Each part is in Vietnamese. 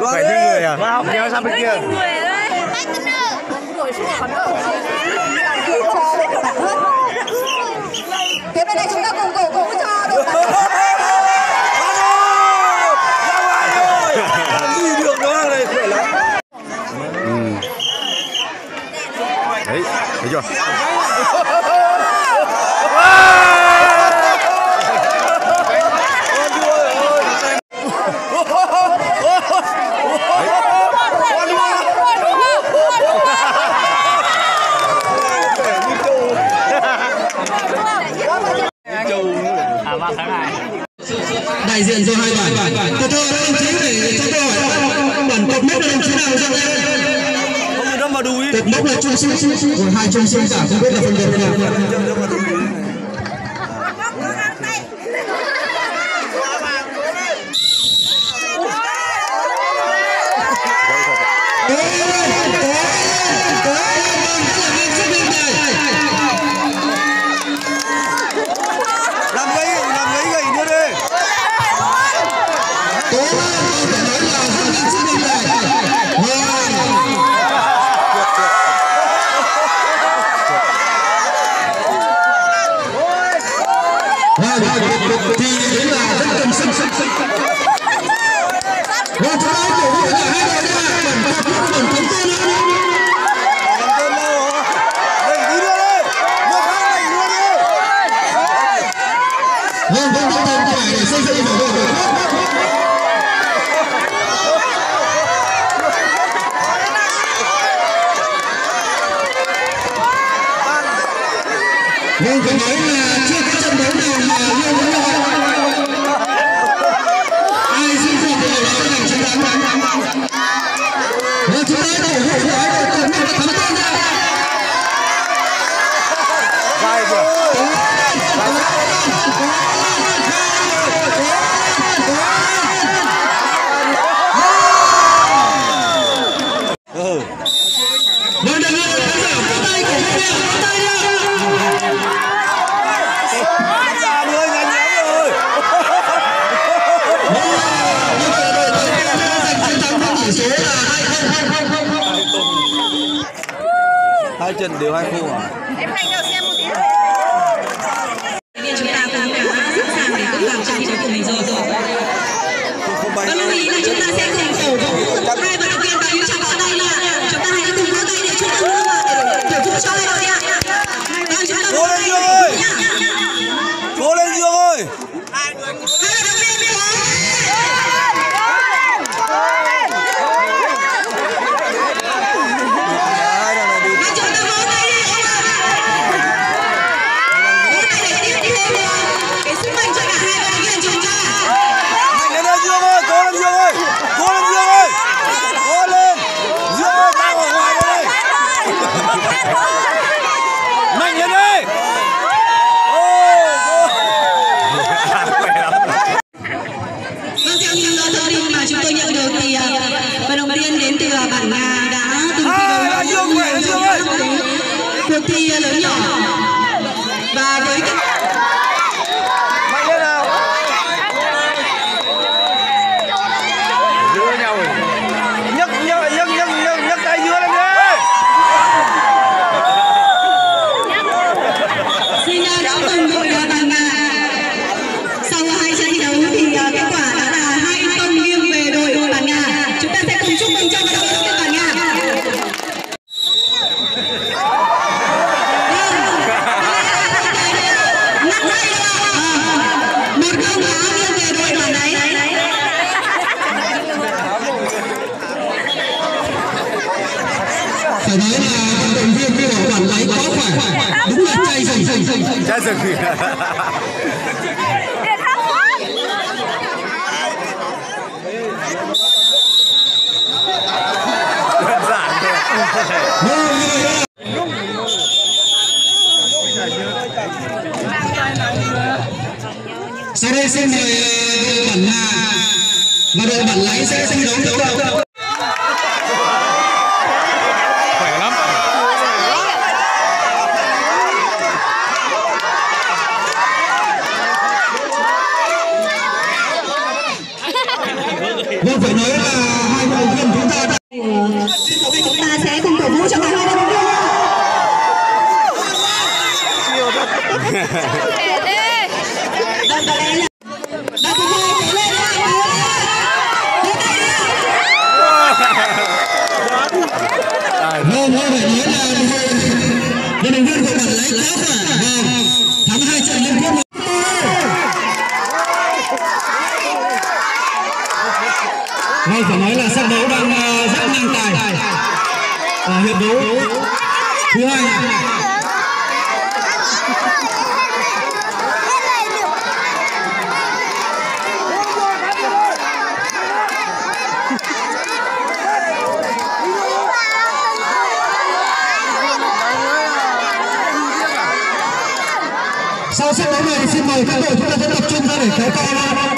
Rồi, các người à? Vào học nhau sang bên kia. Người đấy. hỏi các đồng chí để cho tôi hỏi bản cột mốc đồng chí nào dâng lên cột mốc là trung sinh rồi hai trung sinh cả không biết là phân biệt nào. vocês aí, meu chân điều hai khu à? Em hành nào xem một tí thôi. đúng sau đây xin mời ờ, đội bản hà. Và đội bản lái sẽ xin đấu đấu đầu trận đấu đang ờ, rất ngang tài. Ở hiệp đấu thứ hai. Sau trận đấu này thì xin mời các đội chúng ta sẽ tập trung ra để kéo co.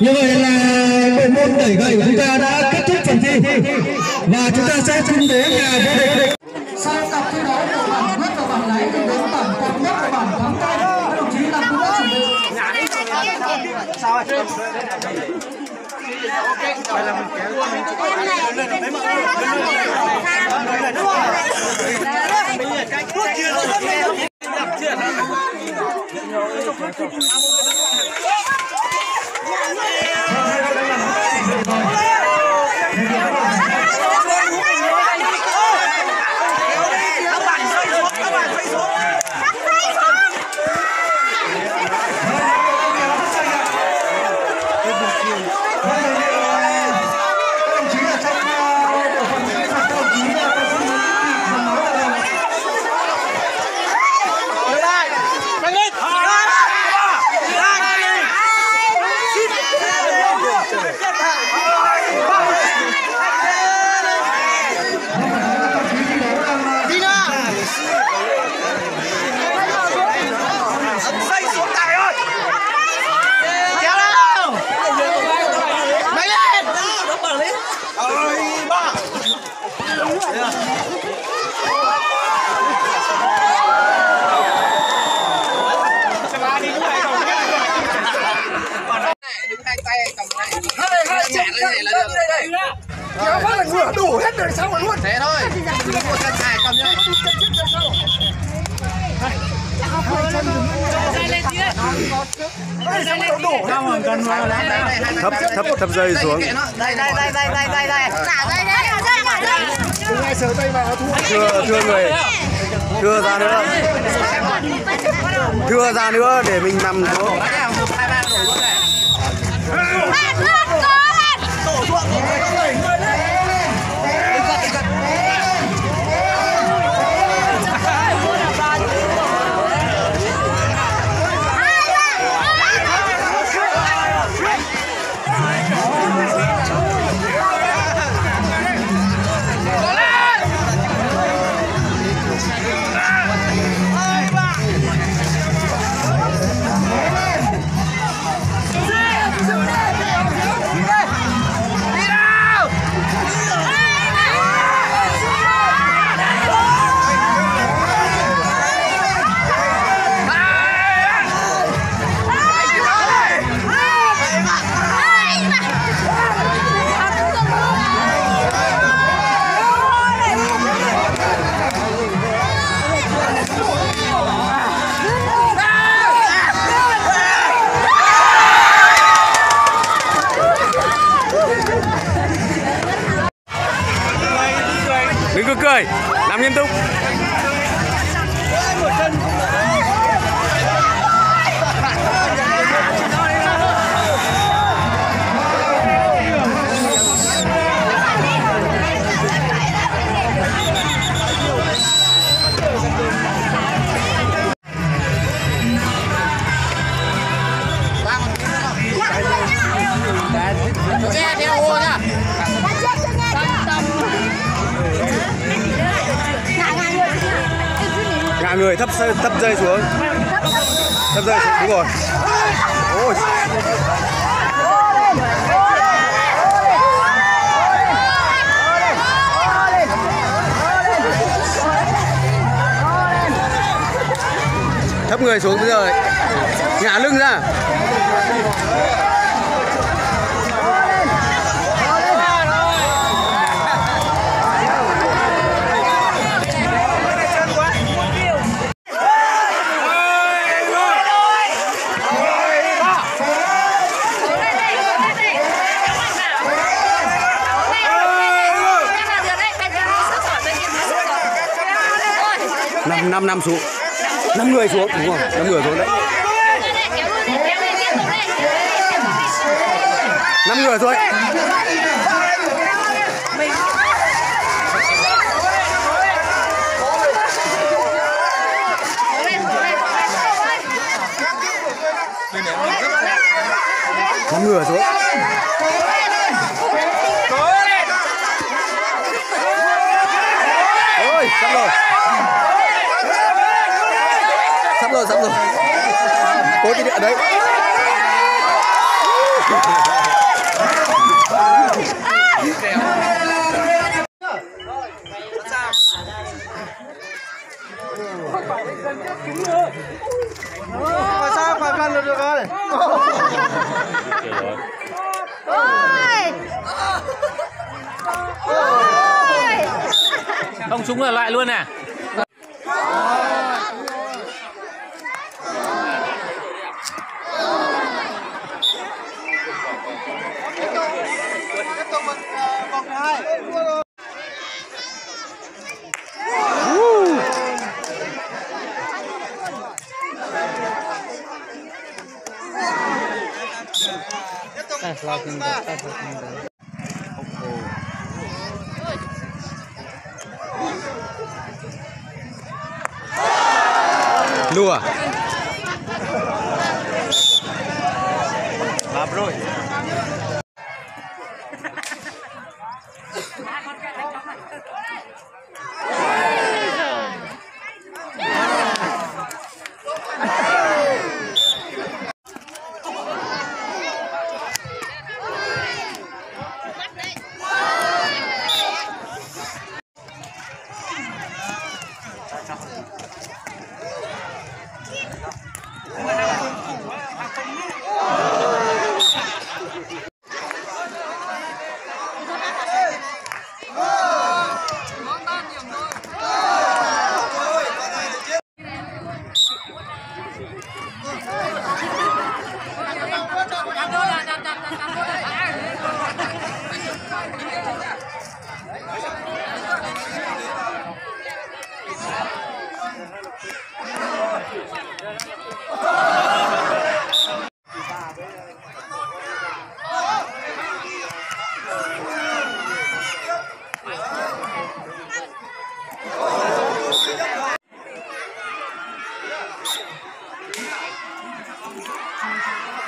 như vậy là bộ môn đẩy gậy của chúng ta đã kết thúc phần thi. Và chúng ta sẽ tuyên bố nhà vô địch. Sau cặp thi đấu của bảng quyết và bảng lấy thì đến bảng quần nhất và bảng thắng tay các đồng chí làm công tác chuẩn bị thấp thấp thấp dây xuống Đây đây đây đây đây đây đây. Dây đấy, xả dây, xả thưa thưa người thưa ra nữa thưa ra nữa để mình nằm xuống đừng có cười. Làm nghiêm túc. Người thấp thấp dây xuống. Thấp dây xuống, đúng rồi. Ôi. Thấp người xuống bây giờ ngả lưng ra. Năm xuống. Năm người xuống. Đúng không năm người xuống đấy. Năm người thôi. Năm người xuống ôi, sắp rồi. Rồi sắp rồi. Cố tí nữa đấy. Sao? Phải phân được rồi. Ôi! Ôi! Không súng là lại luôn à? Lua. Lá, Bruno.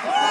Oh!